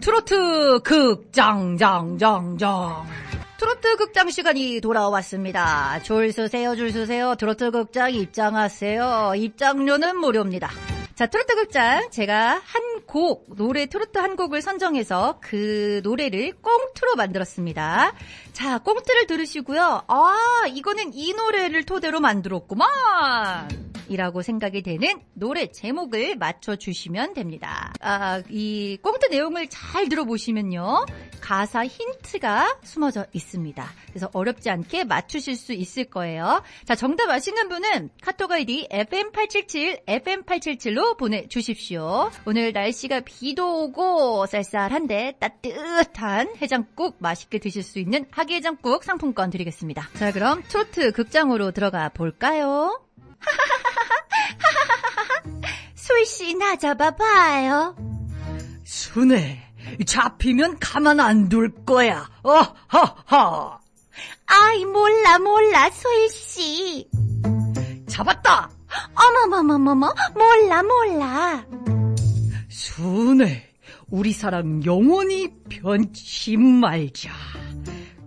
트로트 극장장장장 트로트 극장 시간이 돌아왔습니다. 줄 서세요, 줄 서세요. 트로트 극장 입장하세요. 입장료는 무료입니다. 자, 트로트 극장 제가 한 곡, 노래 트로트 한 곡을 선정해서 그 노래를 꽁트로 만들었습니다. 자, 꽁트를 들으시고요. 아, 이거는 이 노래를 토대로 만들었구만. 이라고 생각이 되는 노래 제목을 맞춰주시면 됩니다. 아, 이 꽁트 내용을 잘 들어보시면요. 가사 힌트가 숨어져 있습니다. 그래서 어렵지 않게 맞추실 수 있을 거예요. 자, 정답 아시는 분은 카톡 아이디 FM877, FM877로 보내주십시오. 오늘 날씨가 비도 오고 쌀쌀한데 따뜻한 해장국 맛있게 드실 수 있는 하기해장국 상품권 드리겠습니다. 자, 그럼 트로트 극장으로 들어가 볼까요? 솔씨 나 잡아봐요. 순애, 잡히면 가만 안 둘 거야. 어하하. 아이 몰라 몰라 솔씨. 잡았다. 어머머머머머 몰라 몰라. 순애, 우리 사랑 영원히 변치 말자.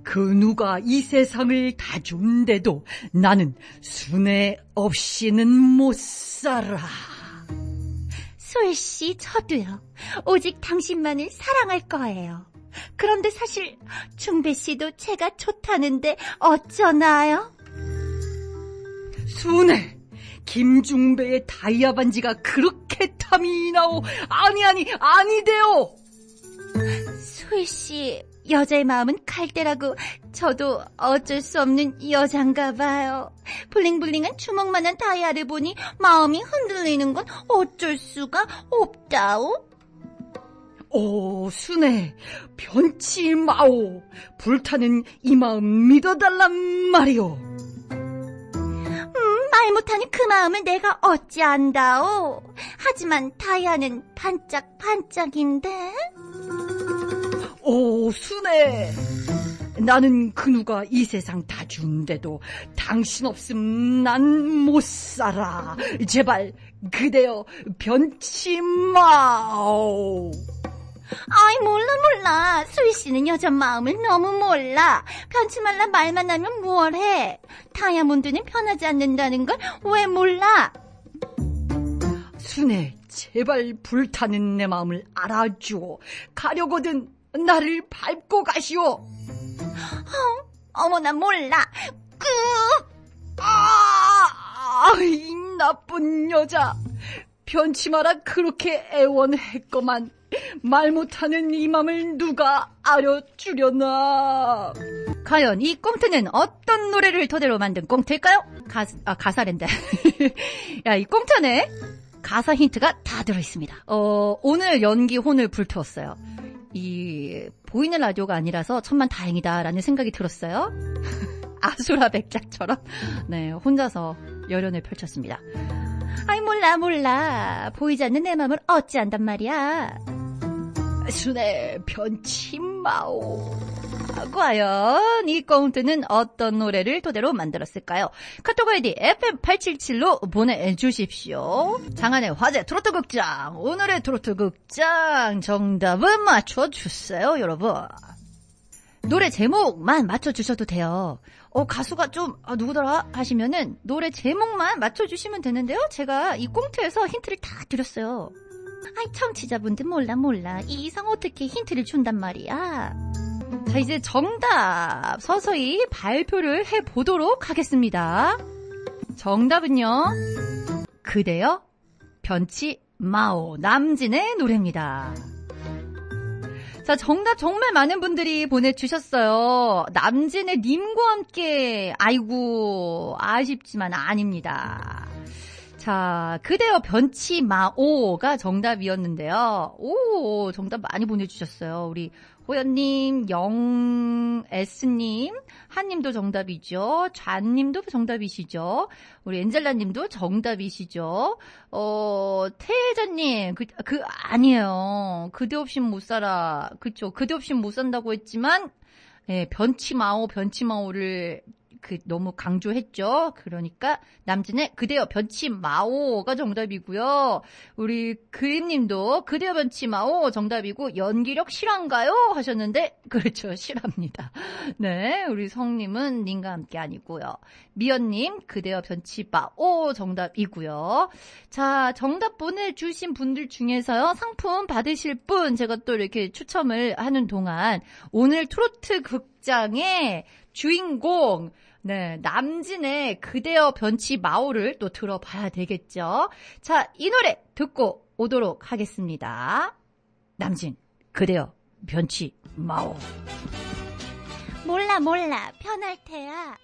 그 누가 이 세상을 다 준대도 나는 순애 없이는 못 살아. 솔씨 저도요. 오직 당신만을 사랑할 거예요. 그런데 사실 중배 씨도 제가 좋다는데 어쩌나요? 순애, 김중배의 다이아 반지가 그렇게 탐이 나오. 아니 아니 아니대요. 솔씨 여자의 마음은 칼대라고 저도 어쩔 수 없는 여잔가 봐요. 블링블링한 주먹만한 다이아를 보니 마음이 흔들리는 건 어쩔 수가 없다오. 오, 순애, 변치 마오. 불타는 이 마음 믿어달란 말이오. 음, 말 못하는 그 마음을 내가 어찌 안다오. 하지만 다이아는 반짝반짝인데. 오, 순애. 나는 그 누가 이 세상 다 준대도 당신 없음 난 못 살아. 제발 그대여 변치 마오. 아이 몰라 몰라 수희 씨는 여자 마음을 너무 몰라 변치 말라 말만 하면 뭘해 다이아몬드는 변하지 않는다는 걸 왜 몰라 순애 제발 불타는 내 마음을 알아주오 가려거든 나를 밟고 가시오 어, 어머나 몰라 끄 아, 이 나쁜 여자 변치 마라 그렇게 애원했거만 말 못하는 이 맘을 누가 알려주려나. 과연 이 꽁트는 어떤 노래를 토대로 만든 꽁트일까요? 가, 아, 가사랜다. 야, 이 꽁트는 가사 힌트가 다 들어있습니다. 어, 오늘 연기 혼을 불태웠어요. 이, 보이는 라디오가 아니라서 천만 다행이다라는 생각이 들었어요. 아수라 백작처럼, 네, 혼자서 열연을 펼쳤습니다. 아이, 몰라, 몰라. 보이지 않는 내 맘을 어찌 안단 말이야. 순애 변치 마오. 과연 이 꽁트는 어떤 노래를 토대로 만들었을까요? 카톡 아이디 FM877로 보내주십시오. 장안의 화제 트로트 극장. 오늘의 트로트 극장 정답은 맞춰주세요, 여러분. 노래 제목만 맞춰주셔도 돼요. 어, 가수가 좀, 아, 누구더라? 하시면은 노래 제목만 맞춰주시면 되는데요. 제가 이 꽁트에서 힌트를 다 드렸어요. 아이, 청취자분들 몰라, 몰라. 이 이상 어떻게 힌트를 준단 말이야. 자, 이제 정답 서서히 발표를 해보도록 하겠습니다. 정답은요. 그대여 변치 마오 남진의 노래입니다. 자, 정답 정말 많은 분들이 보내주셨어요. 남진의 님과 함께, 아이고, 아쉽지만 아닙니다. 자, 그대여 변치 마오가 정답이었는데요. 오, 정답 많이 보내주셨어요. 우리 호연님, 영S님, 한님도 정답이죠. 좌님도 정답이시죠. 우리 엔젤라님도 정답이시죠. 어, 태자님, 그, 그, 아니에요. 그대 없인 못 살아. 그쵸. 그대 없인 못 산다고 했지만, 예, 변치 마오, 변치 마오를 그 너무 강조했죠. 그러니까 남진의 그대여 변치 마오가 정답이고요. 우리 그림님도 그대여 변치 마오 정답이고 연기력 실한가요? 하셨는데 그렇죠 실합니다. 네, 우리 성님은 님과 함께 아니고요. 미연님 그대여 변치 마오 정답이고요. 자 정답 보내주신 분들 중에서요 상품 받으실 분 제가 또 이렇게 추첨을 하는 동안 오늘 트로트 극장의 주인공 네, 남진의 그대여 변치 마오를 또 들어봐야 되겠죠. 자, 이 노래 듣고 오도록 하겠습니다. 남진, 그대여 변치 마오. 몰라 몰라 편할 테야.